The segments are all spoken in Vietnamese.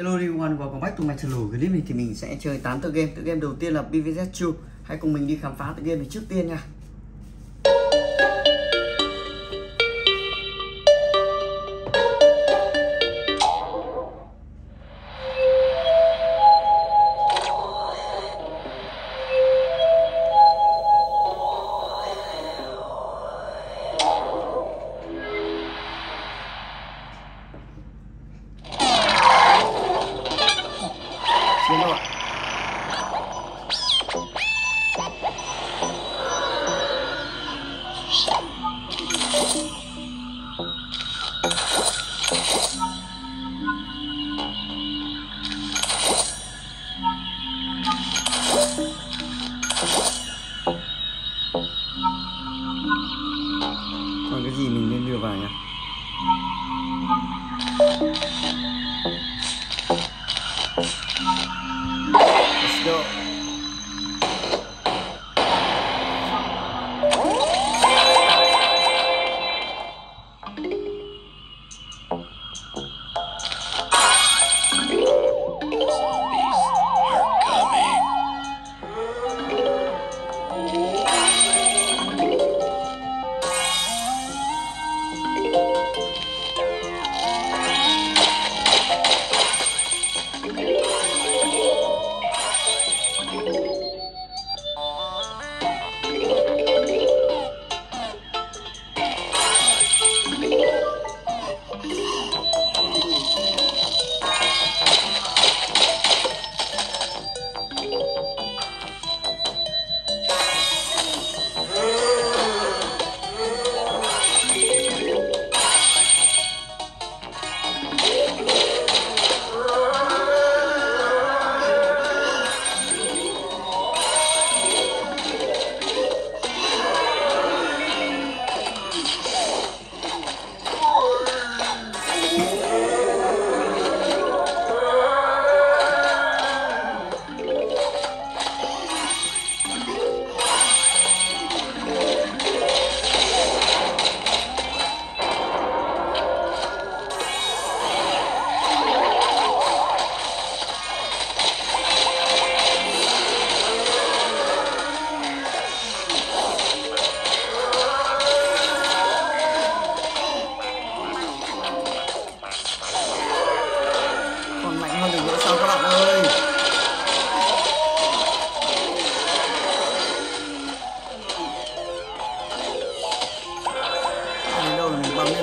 Hello everyone, welcome back to my channel. Clip này thì mình sẽ chơi 8 tựa game. Tựa game đầu tiên là BVZ Chu. Hãy cùng mình đi khám phá tựa game này trước tiên nha.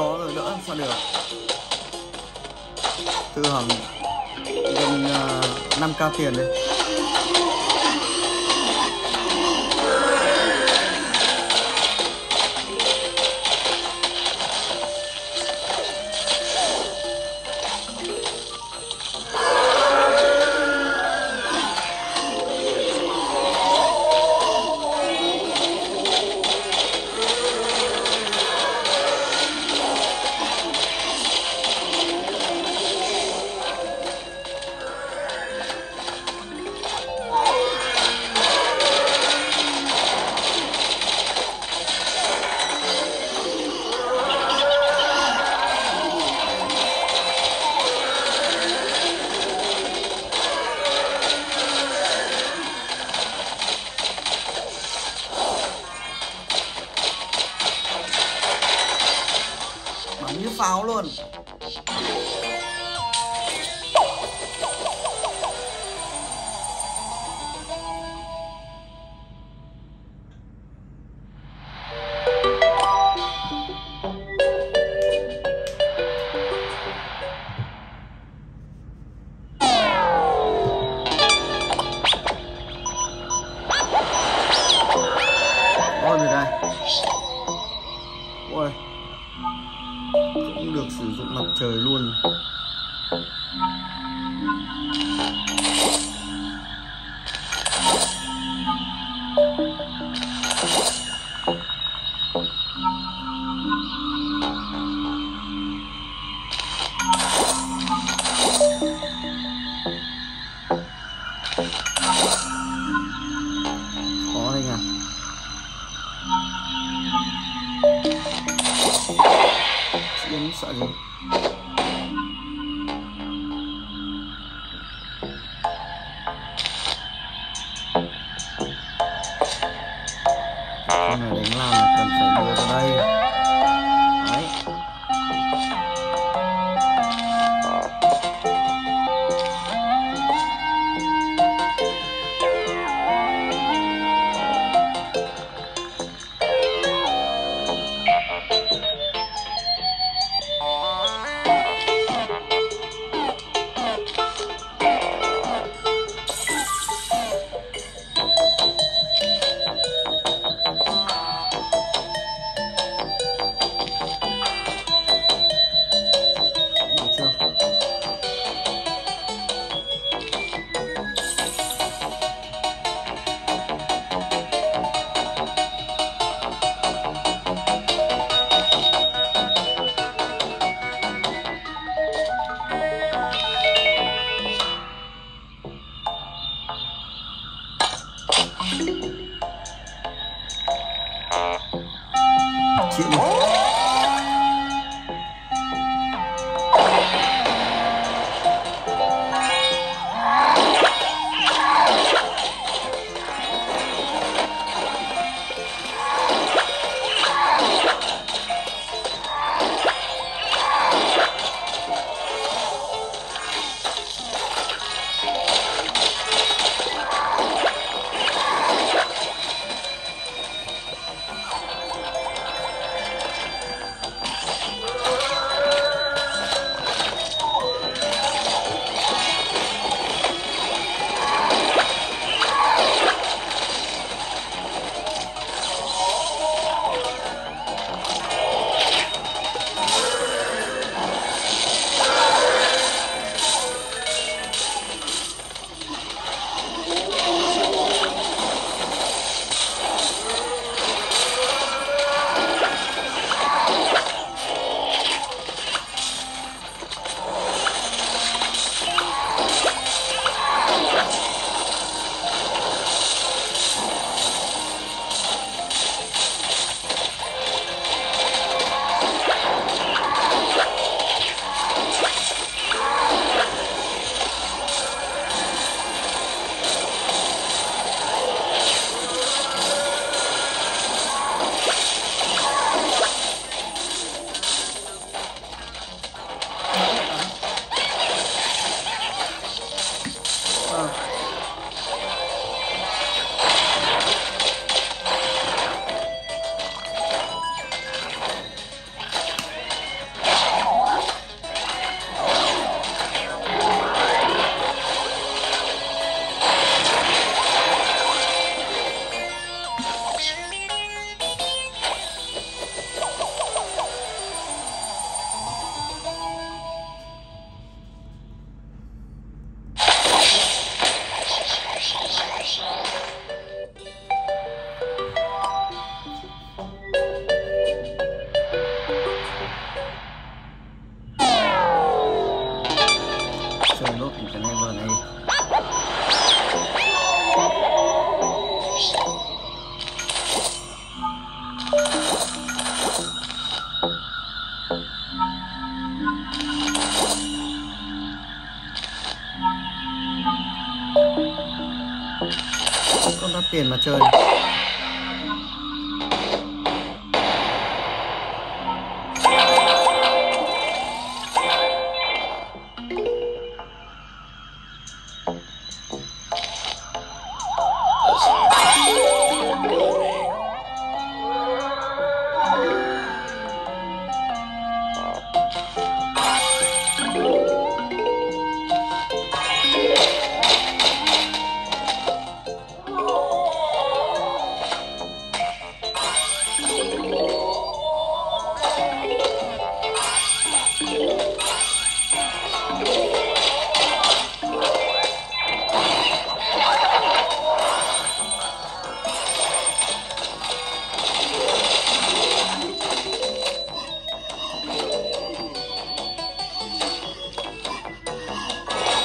Đó rồi đỡ sao được. Tư hỏng gần uh, 5k tiền đấy. Bắn như pháo luôn. Ôi Chiến con đắt tiền mà chơi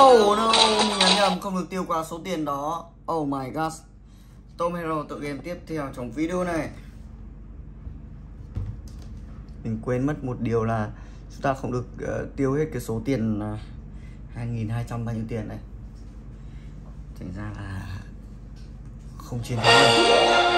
Oh no, mình nhắn nhầm không được tiêu qua số tiền đó. Oh my god. Tom Hero tự game tiếp theo trong video này. Mình quên mất một điều là chúng ta không được uh, tiêu hết cái số tiền ờ, uh, 2.200 bao nhiêu tiền này. thành ra là không chiến thắng được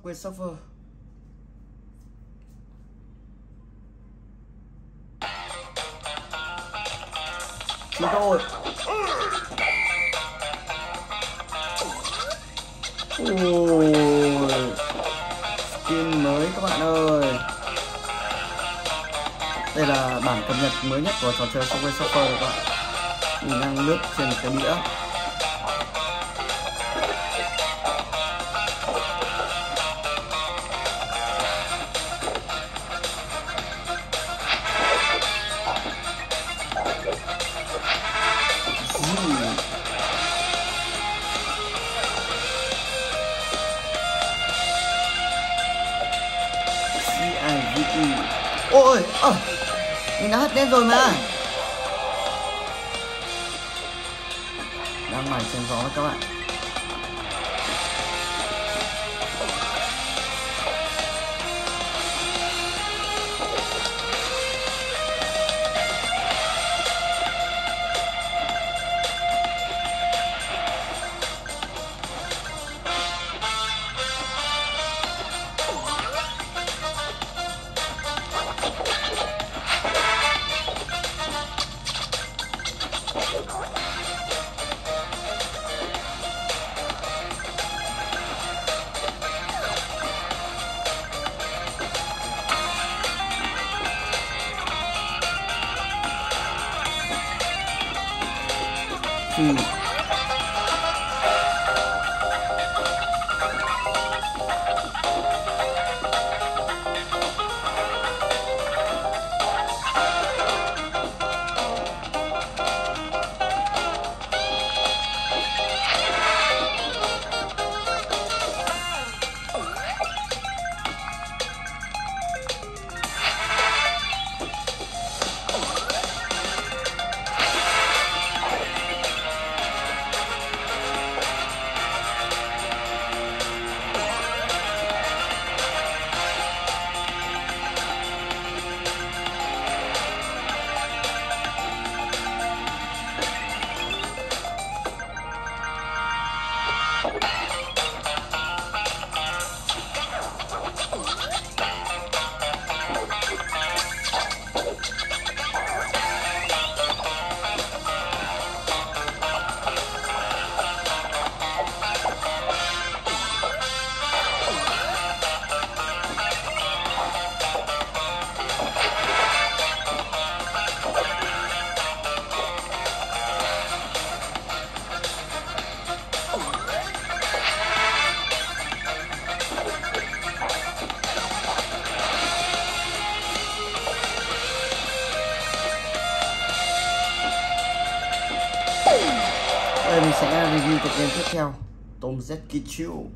Subway Surfer Chúng tôi Ôi. Skin mới các bạn ơi. Đây là bản cập nhật mới nhất của trò chơi Subway Surfer các bạn Mình đang lướt trên cái đĩa. Mình đã hất lên rồi mà. Đang mải trên gió các bạn. rất cái chiêu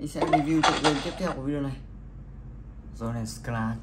mình sẽ review tựa game tiếp theo của video này. Rồi này scar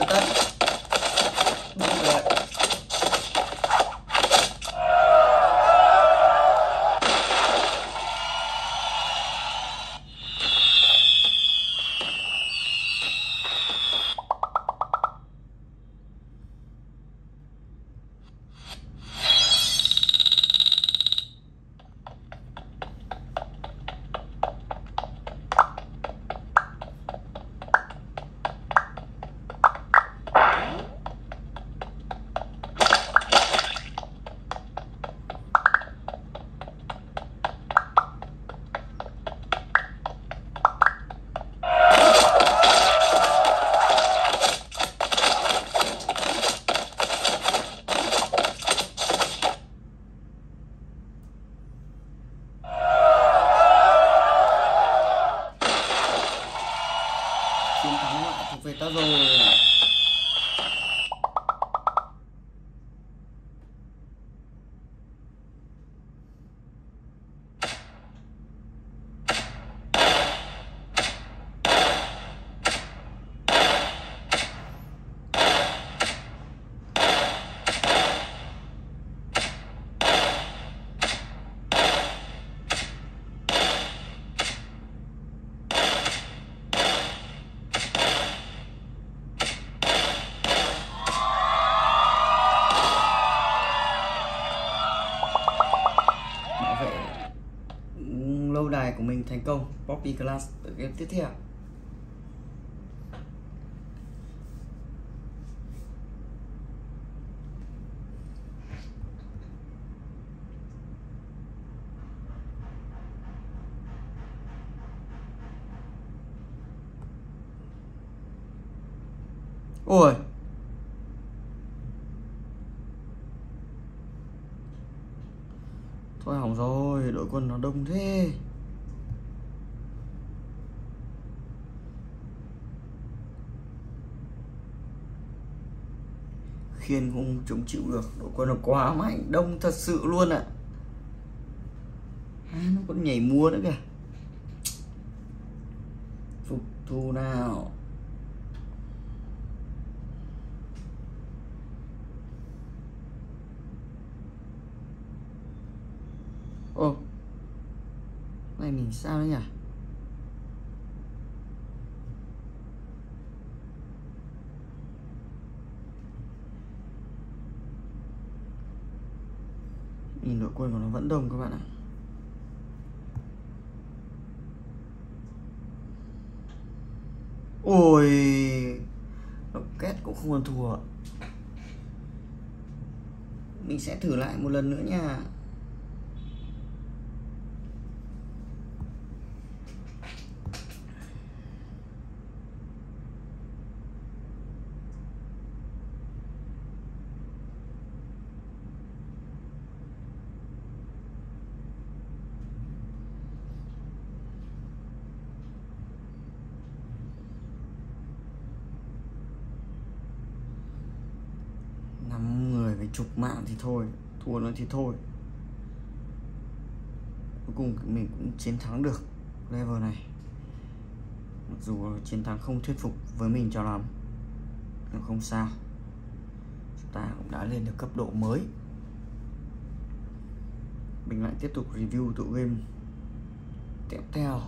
của mình thành công Poppy Class ở game tiếp theo. Ôi! Thôi hỏng rồi, đội quân nó đông thế. Khiên không chống chịu được đội quân nó quá mạnh, đông thật sự luôn ạ à. nó còn nhảy múa nữa kìa phục thù nào ô này mình sao đấy nhỉ nhìn đội quân của nó vẫn đông các bạn ạ. Ôi kết cũng không còn thua. Mình sẽ thử lại một lần nữa nha chục mạng thì thôi thua nó thì thôi. Cuối cùng mình cũng chiến thắng được level này. Mặc dù chiến thắng không thuyết phục với mình cho lắm, nhưng không sao. Chúng ta cũng đã lên được cấp độ mới. Mình lại tiếp tục review tựa game tiếp theo.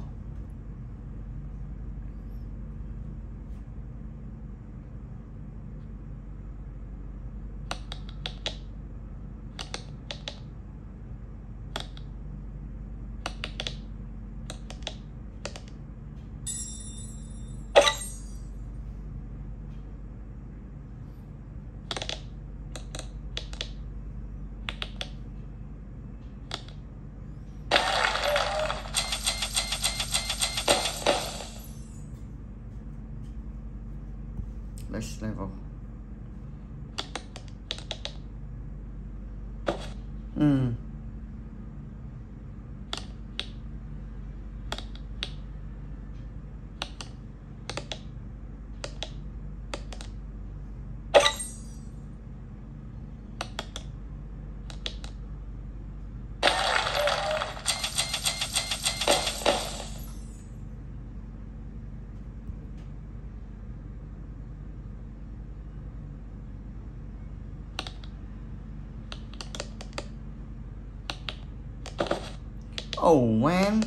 Oh man.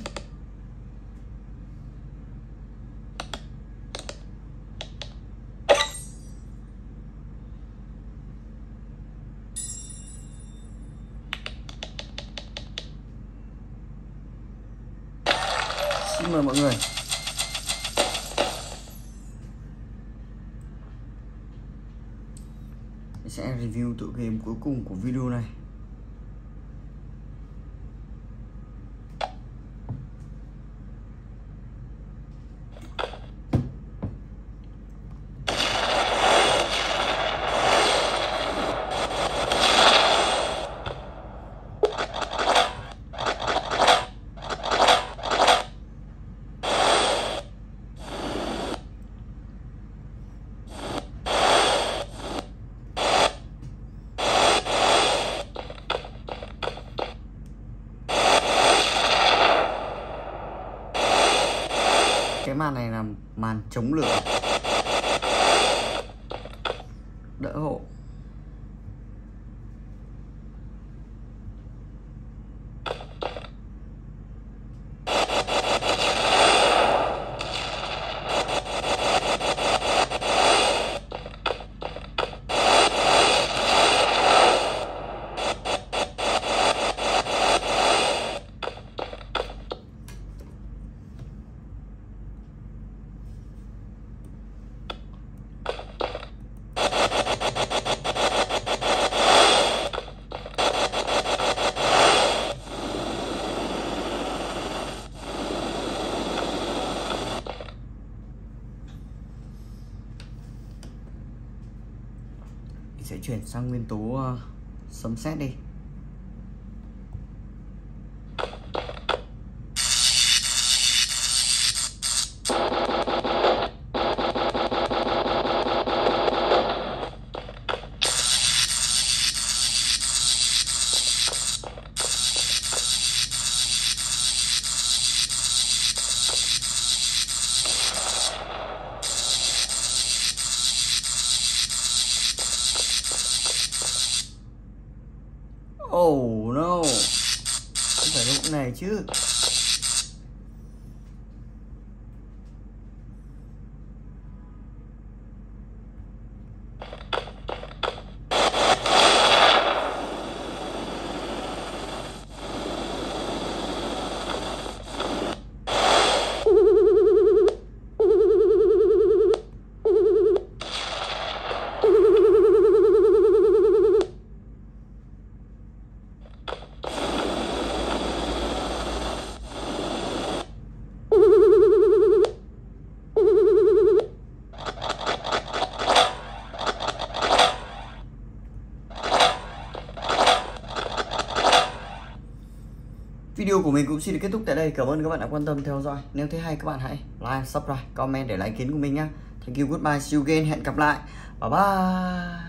Xin mời mọi người. sẽ review tựa game cuối cùng của video này cái màn này là màn chống lửa đỡ hộ sẽ chuyển sang nguyên tố ờ, uh, sấm sét đi. Oh no Không phải lúc này chứ Video của mình cũng xin được kết thúc tại đây. Cảm ơn các bạn đã quan tâm theo dõi. Nếu thấy hay các bạn hãy like, subscribe, comment để lại ý kiến của mình nhé. Thank you, goodbye, see you again. Hẹn gặp lại. Bye bye.